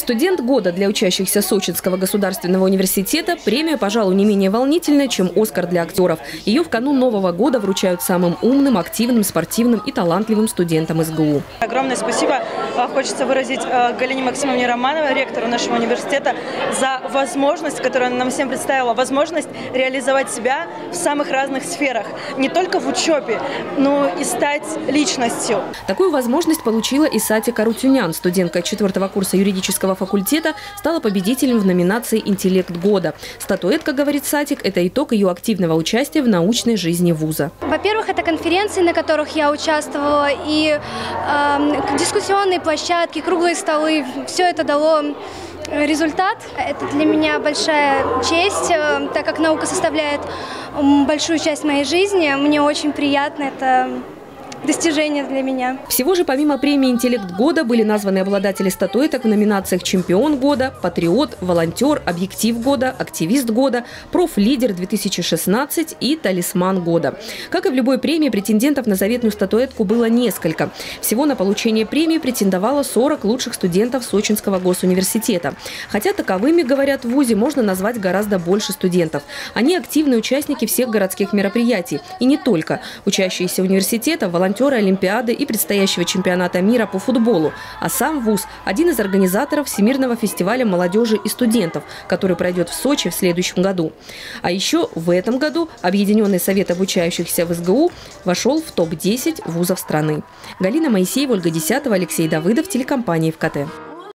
Студент года для учащихся Сочинского государственного университета премия, пожалуй, не менее волнительная, чем «Оскар» для актеров. Ее в канун Нового года вручают самым умным, активным, спортивным и талантливым студентам СГУ. Огромное спасибо а, хочется выразить а, Галине Максимовне Романовой, ректору нашего университета, за возможность, которую она нам всем представила, возможность реализовать себя в самых разных сферах. Не только в учебе, но и стать личностью. Такую возможность получила и Сати Карутюнян, студентка четвертого курса юридического факультета, стала победителем в номинации «Интеллект года». Статуэтка, говорит Сатик, это итог ее активного участия в научной жизни вуза. Во-первых, это конференции, на которых я участвовала, и э, дискуссионные площадки, круглые столы. Все это дало результат. Это для меня большая честь, э, так как наука составляет большую часть моей жизни. Мне очень приятно это достижение для меня. Всего же помимо премии «Интеллект года» были названы обладатели статуэток в номинациях «Чемпион года», «Патриот», «Волонтер», «Объектив года», «Активист года», «Профлидер-2016» и «Талисман года». Как и в любой премии, претендентов на заветную статуэтку было несколько. Всего на получение премии претендовало 40 лучших студентов Сочинского госуниверситета. Хотя таковыми, говорят, в ВУЗе можно назвать гораздо больше студентов. Они активные участники всех городских мероприятий. И не только. Учащиеся университета, волонтеры волонтеры Олимпиады и предстоящего чемпионата мира по футболу. А сам ВУЗ – один из организаторов Всемирного фестиваля молодежи и студентов, который пройдет в Сочи в следующем году. А еще в этом году Объединенный совет обучающихся в СГУ вошел в топ-10 вузов страны. Галина Моисеева, Ольга Десятова, Алексей Давыдов, телекомпания ВКТ.